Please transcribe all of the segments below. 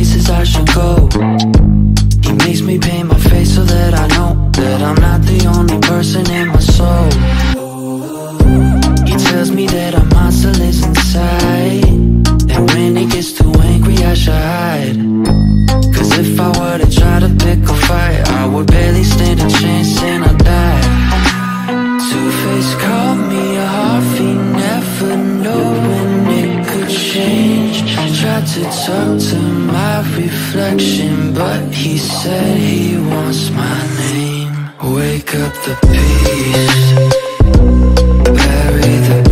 places I should go. He makes me paint my face so that I know That I'm not the only person in my soul. He tells me that a monster lives inside. And when he gets too angry I should hide. Cause if I were to try to pick a fight change. Tried to talk to my reflection But he said he wants my name. Wake up the beast Bury the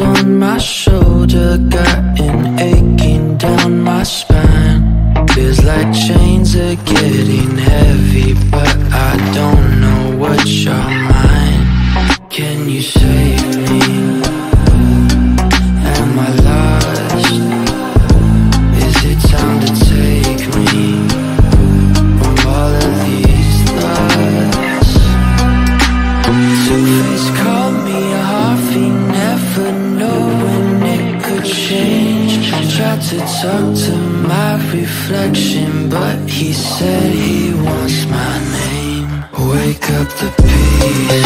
on my shoulder, got an aching are getting heavy, but I don't know what's your Tried to talk to my reflection But he said he wants my name. Wake up the beast